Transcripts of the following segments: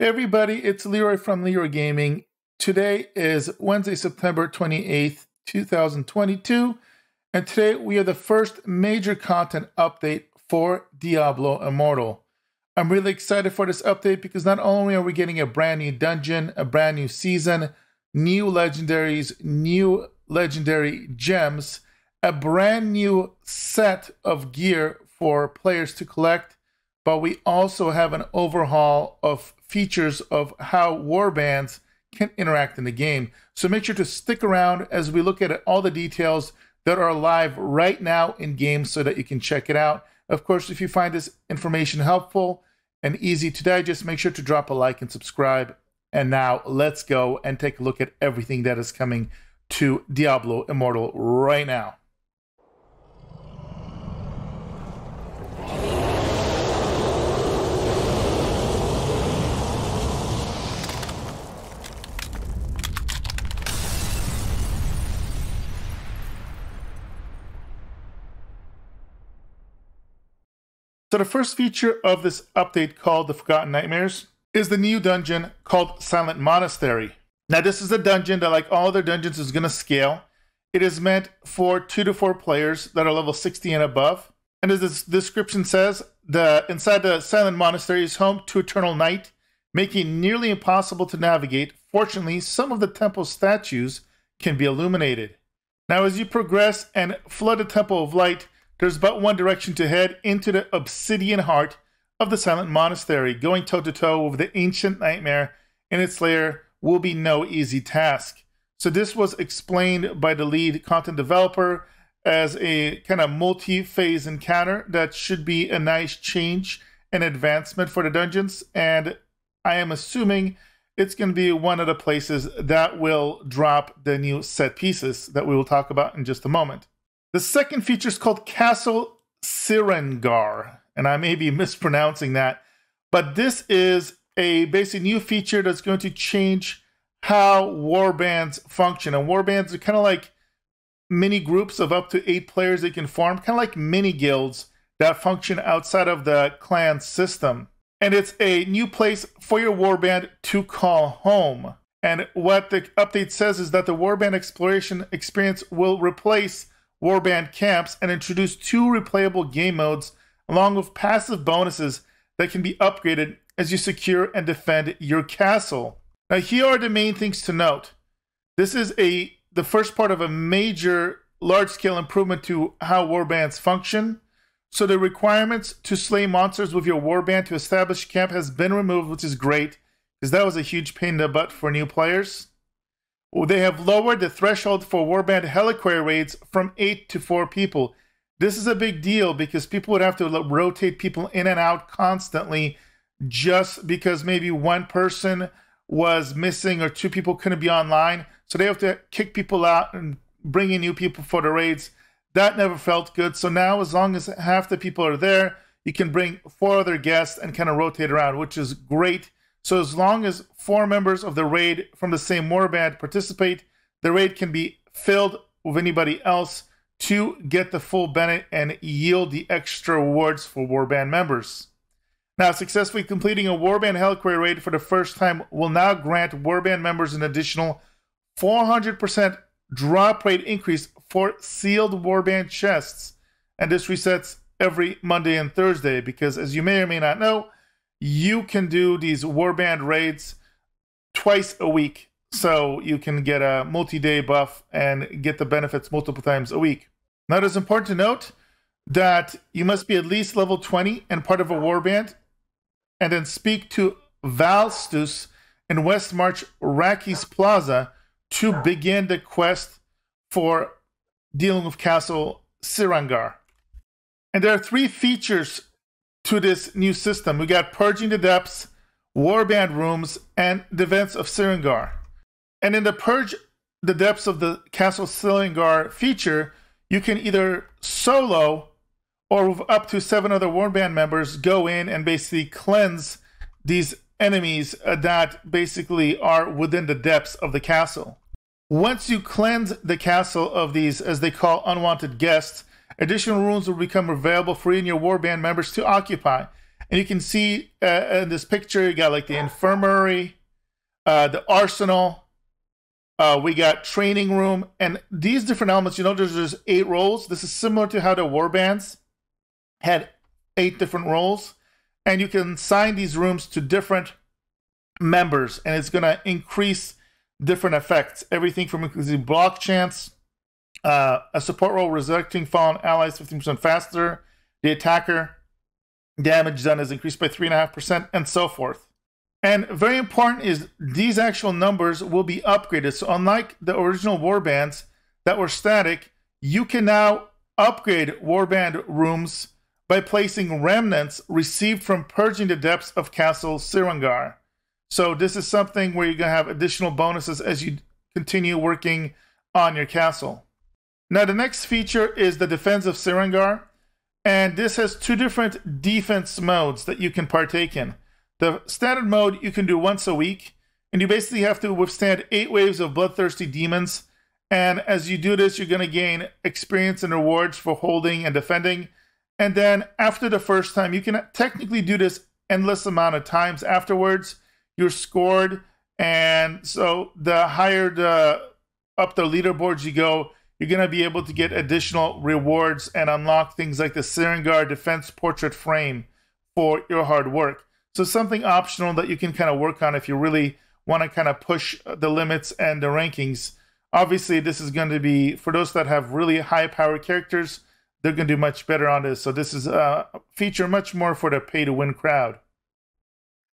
Everybody, it's Leeroy from Leeroy Gaming. Today is Wednesday, September 28th, 2022, and today we are the first major content update for Diablo Immortal. I'm really excited for this update because not only are we getting a brand new dungeon, a brand new season, new legendaries, new legendary gems, a brand new set of gear for players to collect, but we also have an overhaul of features of how warbands can interact in the game. So make sure to stick around as we look at all the details that are live right now in game so that you can check it out. Of course, if you find this information helpful and easy to digest, make sure to drop a like and subscribe. And now let's go and take a look at everything that is coming to Diablo Immortal right now. So the first feature of this update called The Forgotten Nightmares is the new dungeon called Silent Monastery. Now this is a dungeon that like all other dungeons is going to scale. It is meant for 2 to 4 players that are level 60 and above. And as this description says, the inside the Silent Monastery is home to eternal night, making it nearly impossible to navigate. Fortunately, some of the temple statues can be illuminated. Now as you progress and flood the Temple of Light, there's but one direction to head into the obsidian heart of the silent monastery. Going toe to toe with the ancient nightmare in its lair will be no easy task. So, this was explained by the lead content developer as a kind of multi phase encounter that should be a nice change and advancement for the dungeons. And I am assuming it's going to be one of the places that will drop the new set pieces that we will talk about in just a moment. The second feature is called Castle Cyrangar, and I may be mispronouncing that, but this is a basic new feature that's going to change how warbands function. And warbands are kind of like mini groups of up to eight players they can form, kind of like mini guilds that function outside of the clan system. And it's a new place for your warband to call home. And what the update says is that the warband exploration experience will replace Warband camps and introduce two replayable game modes along with passive bonuses that can be upgraded as you secure and defend your castle. Now here are the main things to note. This is a the first part of a major large-scale improvement to how warbands function. So the requirements to slay monsters with your warband to establish camp has been removed, which is great, because that was a huge pain in the butt for new players. They have lowered the threshold for Warband Helliquary raids from 8 to 4 people. This is a big deal because people would have to rotate people in and out constantly just because maybe one person was missing or two people couldn't be online. So they have to kick people out and bring in new people for the raids. That never felt good. So now, as long as half the people are there, you can bring four other guests and kind of rotate around, which is great so as long as four members of the raid from the same warband participate, the raid can be filled with anybody else to get the full benefit and yield the extra rewards for warband members. Now, successfully completing a warband Helliquary raid for the first time will now grant warband members an additional 400% drop rate increase for sealed warband chests. And this resets every Monday and Thursday because, as you may or may not know, you can do these warband raids twice a week. So you can get a multi day buff and get the benefits multiple times a week. Now, it is important to note that you must be at least level 20 and part of a warband, and then speak to Valstus in West March Rakkis Plaza to begin the quest for dealing with Castle Cyrangar. And there are three features to this new system. We got Purging the Depths, Warband Rooms, and the of Cyrangar. And in the Purge the Depths of the Castle Cyrangar feature, you can either solo or with up to seven other Warband members go in and basically cleanse these enemies uh, that basically are within the depths of the castle. Once you cleanse the castle of these, as they call unwanted guests, Additional rooms will become available for you and your warband members to occupy. And you can see uh, in this picture, you got like the infirmary, uh, the arsenal, uh, we got training room, and these different elements. You know, there's, there's eight roles. This is similar to how the warbands had eight different roles, and you can assign these rooms to different members, and it's going to increase different effects. Everything from increasing block chance, uh, a support role resurrecting fallen allies 15% faster, the attacker damage done is increased by 3.5%, and so forth. And very important is these actual numbers will be upgraded. So unlike the original warbands that were static, you can now upgrade warband rooms by placing remnants received from purging the depths of Castle Cyrangar. So this is something where you're going to have additional bonuses as you continue working on your castle. Now the next feature is the Defense of Cyrangar. And this has two different defense modes that you can partake in. The standard mode you can do once a week, and you basically have to withstand eight waves of bloodthirsty demons. And as you do this, you're going to gain experience and rewards for holding and defending. And then after the first time, you can technically do this endless amount of times afterwards. You're scored, and so the higher the up the leaderboards you go, you're going to be able to get additional rewards and unlock things like the Cyrangar Defense Portrait Frame for your hard work. So something optional that you can kind of work on if you really want to kind of push the limits and the rankings. Obviously, this is going to be for those that have really high power characters. They're going to do much better on this. So this is a feature much more for the pay to win crowd.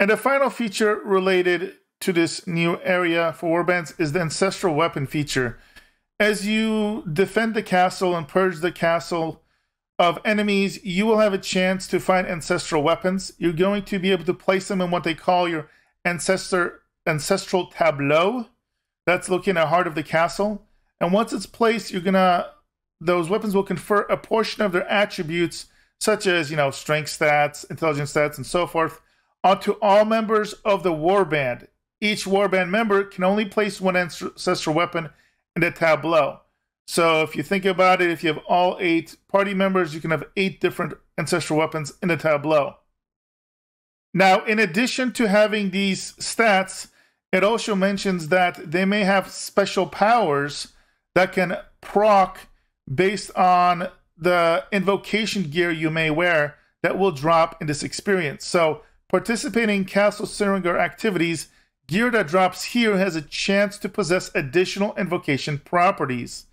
And the final feature related to this new area for warbands is the ancestral weapon feature as you defend the castle and purge the castle of enemies, you will have a chance to find ancestral weapons. You're going to be able to place them in what they call your ancestor ancestral tableau. That's looking at the heart of the castle. And once it's placed, you're gonna those weapons will confer a portion of their attributes, such as you know strength stats, intelligence stats, and so forth, onto all members of the warband. Each warband member can only place one ancestral weapon in the tableau. So if you think about it, if you have all eight party members, you can have eight different ancestral weapons in the tableau. Now, in addition to having these stats, it also mentions that they may have special powers that can proc based on the invocation gear you may wear that will drop in this experience. So, participating in Castle Cyrangar activities Gear that drops here has a chance to possess additional invocation properties.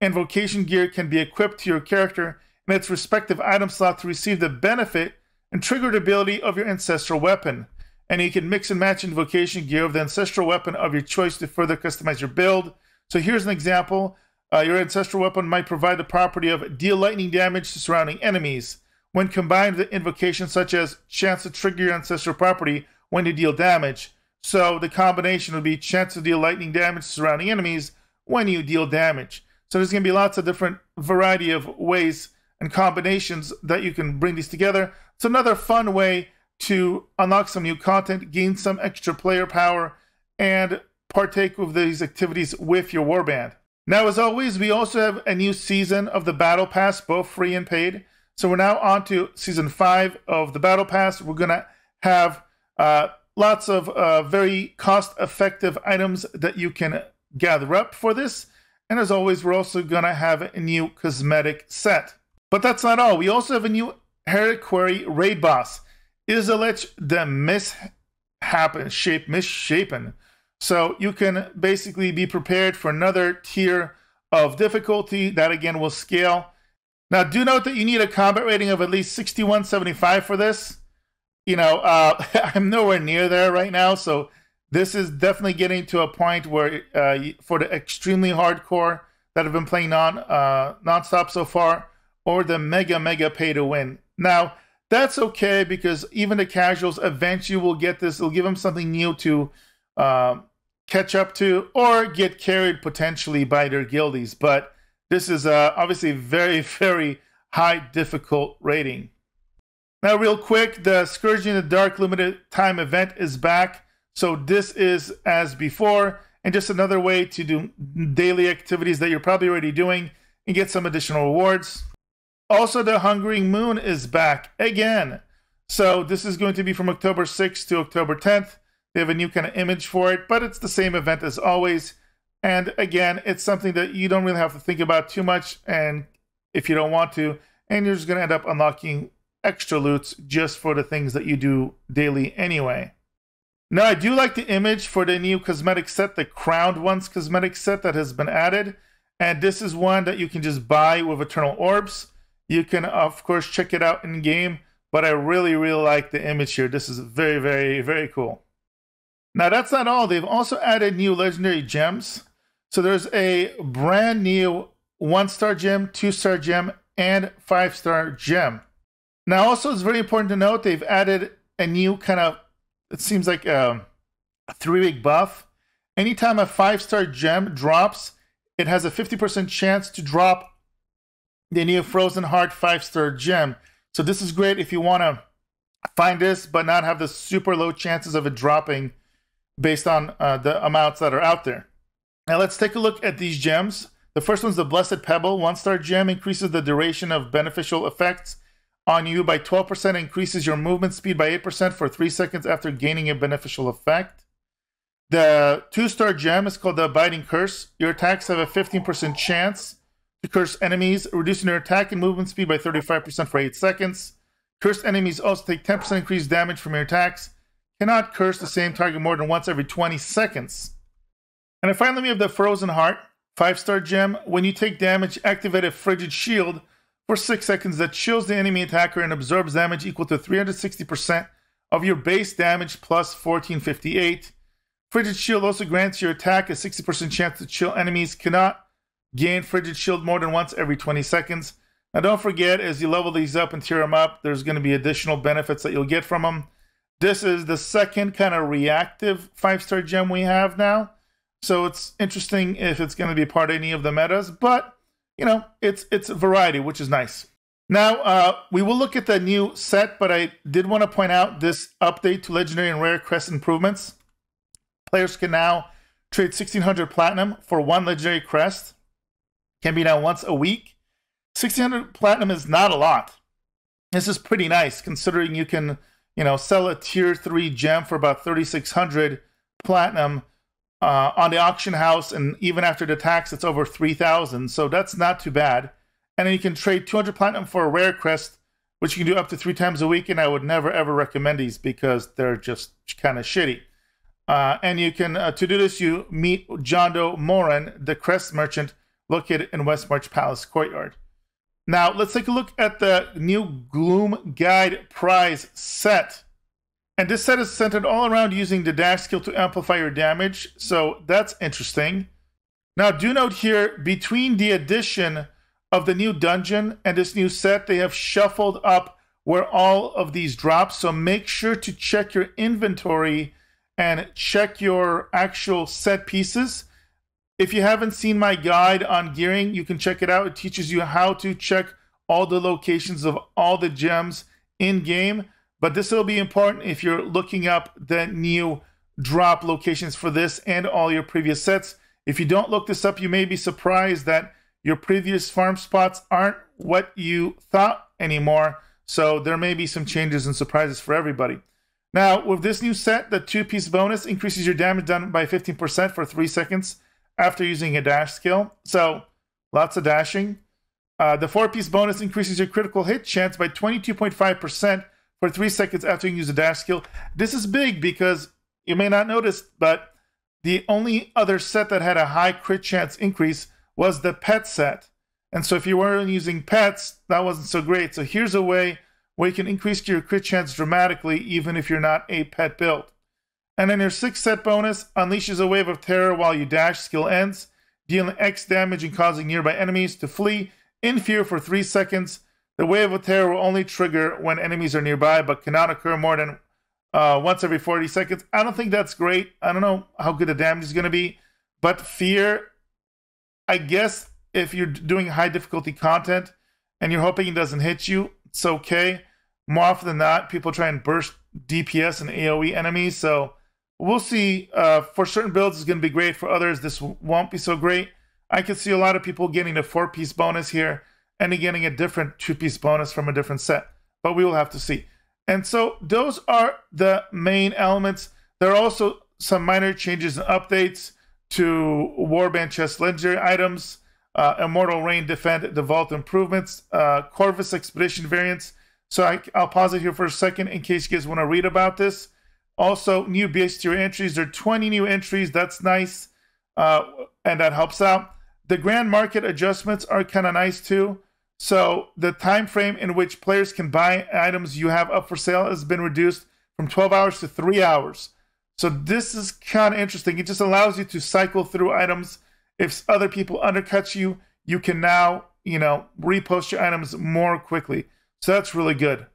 Invocation gear can be equipped to your character in its respective item slot to receive the benefit and triggered ability of your ancestral weapon. And you can mix and match invocation gear of the ancestral weapon of your choice to further customize your build. So here's an example. Uh, your ancestral weapon might provide the property of deal lightning damage to surrounding enemies. When combined with invocations such as chance to trigger your ancestral property when you deal damage, so the combination would be chance to deal lightning damage to surrounding enemies when you deal damage. So there's going to be lots of different variety of ways and combinations that you can bring these together. It's another fun way to unlock some new content, gain some extra player power, and partake of these activities with your warband. Now, as always, we also have a new season of the Battle Pass, both free and paid. So we're now on to season five of the Battle Pass. We're going to have uh, lots of uh, very cost effective items that you can gather up for this. And as always, we're also going to have a new cosmetic set. But that's not all. We also have a new Helliquary raid boss, Izilech the Mishappen, shape misshapen. So you can basically be prepared for another tier of difficulty that again will scale. Now do note that you need a combat rating of at least 6175 for this you know, uh, I'm nowhere near there right now. So this is definitely getting to a point where uh, for the extremely hardcore that have been playing non uh, nonstop so far, or the mega mega pay to win. Now that's okay because even the casuals eventually will get this. It'll give them something new to um, catch up to, or get carried potentially by their guildies. But this is uh, obviously very very high difficult rating. Now, real quick, the Scourging in the Dark limited time event is back. So this is as before, and just another way to do daily activities that you're probably already doing and get some additional rewards. Also, the Hungering Moon is back again. So this is going to be from October 6th to October 10th. They have a new kind of image for it, but it's the same event as always. And again, it's something that you don't really have to think about too much, and if you don't want to, and you're just going to end up unlocking extra loots just for the things that you do daily anyway. Now, I do like the image for the new cosmetic set, the Crowned Ones cosmetic set that has been added. And this is one that you can just buy with Eternal Orbs. You can, of course, check it out in game, but I really, really like the image here. This is very, very, very cool. Now, that's not all. They've also added new legendary gems. So there's a brand new one star gem, two star gem, and five star gem. Now, also, it's very important to note they've added a new kind of, it seems like a, a three week buff. Anytime a five star gem drops, it has a 50% chance to drop the new Frozen Heart five star gem. So, this is great if you want to find this, but not have the super low chances of it dropping based on uh, the amounts that are out there. Now, let's take a look at these gems. The first one's the Blessed Pebble. One star gem increases the duration of beneficial effects on you by 12%, increases your movement speed by 8% for 3 seconds after gaining a beneficial effect. The 2 star gem is called the Abiding Curse. Your attacks have a 15% chance to curse enemies, reducing their attack and movement speed by 35% for 8 seconds. Cursed enemies also take 10% increased damage from your attacks. Cannot curse the same target more than once every 20 seconds. And finally, we have the Frozen Heart, 5 star gem. When you take damage, activate a Frigid Shield for 6 seconds that chills the enemy attacker and absorbs damage equal to 360% of your base damage plus 1458. Frigid Shield also grants your attack a 60% chance to chill enemies. Cannot gain Frigid Shield more than once every 20 seconds. Now, don't forget, as you level these up and tear them up, there's going to be additional benefits that you'll get from them. This is the second kind of reactive five star gem we have now. So it's interesting if it's going to be part of any of the metas, but you know, it's it's a variety, which is nice. Now, uh, we will look at the new set, but I did want to point out this update to Legendary and Rare Crest improvements. Players can now trade 1600 Platinum for one Legendary Crest. Can be done once a week. 1600 Platinum is not a lot. This is pretty nice considering you can, you know, sell a tier 3 gem for about 3600 Platinum uh, on the auction house, and even after the tax, it's over 3000 So that's not too bad. And then you can trade 200 platinum for a rare crest, which you can do up to three times a week. And I would never ever recommend these because they're just kind of shitty. Uh, and you can, uh, to do this, you meet John Doe Moran, the crest merchant located in Westmarch Palace Courtyard. Now, let's take a look at the new Gloomguide prize set. And this set is centered all around using the dash skill to amplify your damage, so that's interesting. Now, do note here, between the addition of the new dungeon and this new set, they have shuffled up where all of these drop. So make sure to check your inventory and check your actual set pieces. If you haven't seen my guide on gearing, you can check it out. It teaches you how to check all the locations of all the gems in game. But this will be important if you're looking up the new drop locations for this and all your previous sets. If you don't look this up, you may be surprised that your previous farm spots aren't what you thought anymore. So there may be some changes and surprises for everybody. Now, with this new set, the two piece bonus increases your damage done by 15% for three seconds after using a dash skill. So lots of dashing. Uh, the four piece bonus increases your critical hit chance by 22.5% for three seconds after you use a dash skill. This is big because you may not notice, but the only other set that had a high crit chance increase was the pet set. And so if you weren't using pets, that wasn't so great. So here's a way where you can increase your crit chance dramatically, even if you're not a pet build. And then your sixth set bonus unleashes a wave of terror while you dash skill ends, dealing X damage and causing nearby enemies to flee in fear for three seconds the wave of terror will only trigger when enemies are nearby, but cannot occur more than uh, once every 40 seconds. I don't think that's great. I don't know how good the damage is going to be, but fear, I guess, if you're doing high difficulty content and you're hoping it doesn't hit you, it's okay. More often than not, people try and burst DPS and AoE enemies, so we'll see. Uh, for certain builds, it's going to be great. For others, this won't be so great. I can see a lot of people getting a four piece bonus here and getting a different two piece bonus from a different set. But we will have to see. And so those are the main elements. There are also some minor changes and updates to Warband chest legendary items, uh, Immortal Rain Defend the Vault improvements, uh, Corvus Expedition variants. So I, will pause it here for a second in case you guys want to read about this. Also, new bestiary entries. There are 20 new entries. That's nice, uh, and that helps out. The grand market adjustments are kind of nice too. So the time frame in which players can buy items you have up for sale has been reduced from 12 hours to three hours. So this is kind of interesting. It just allows you to cycle through items. If other people undercut you, you can now, you know, repost your items more quickly. So that's really good.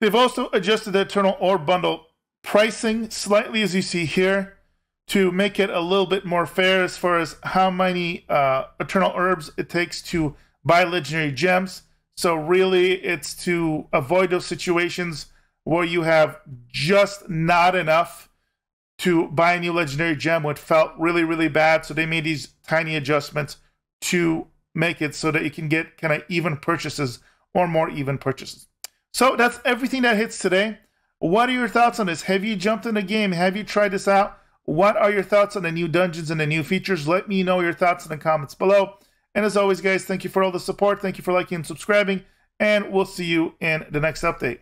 They've also adjusted the Eternal Orb Bundle pricing slightly, as you see here, to make it a little bit more fair as far as how many uh, Eternal Orbs it takes to buy legendary gems. So really, it's to avoid those situations where you have just not enough to buy a new legendary gem, which felt really, really bad. So they made these tiny adjustments to make it so that you can get kind of even purchases or more even purchases. So that's everything that hits today. What are your thoughts on this? Have you jumped in the game? Have you tried this out? What are your thoughts on the new dungeons and the new features? Let me know your thoughts in the comments below. And as always, guys, thank you for all the support. Thank you for liking and subscribing. And we'll see you in the next update.